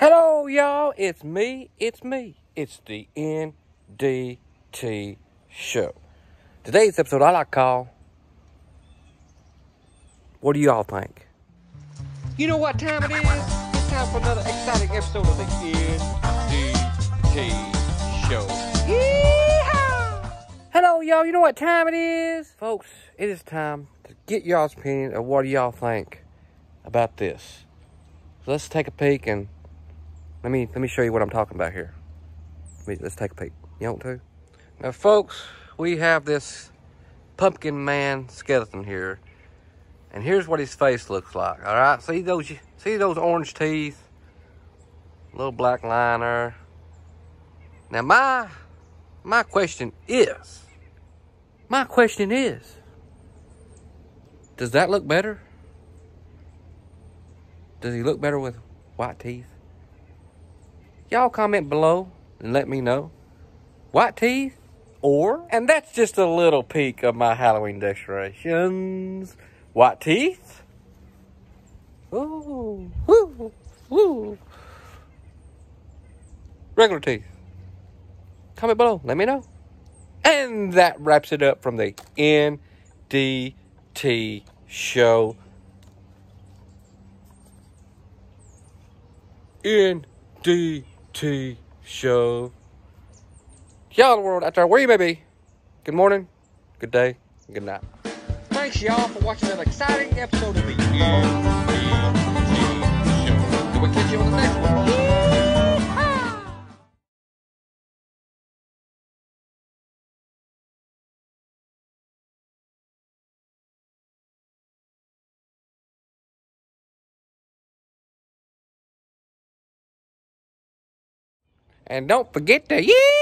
Hello, y'all. It's me. It's me. It's the NDT Show. Today's episode I like call. What do y'all think? You know what time it is? It's time for another exciting episode of the NDT Show. Yeehaw! Hello, y'all. You know what time it is? Folks, it is time to get y'all's opinion of what do y'all think about this. So let's take a peek and let me let me show you what I'm talking about here. Let me, let's take a peek. You want to? Now, folks, we have this pumpkin man skeleton here, and here's what his face looks like. All right, see those see those orange teeth, little black liner. Now, my my question is, my question is, does that look better? Does he look better with white teeth? Y'all comment below and let me know. White teeth or, and that's just a little peek of my Halloween decorations. White teeth. Ooh, woo, woo. Regular teeth. Comment below, let me know. And that wraps it up from the NDT show. NDT T show. Y'all the world out there, where you may be, good morning, good day, good night. Thanks y'all for watching that exciting episode of the And don't forget to, yeah!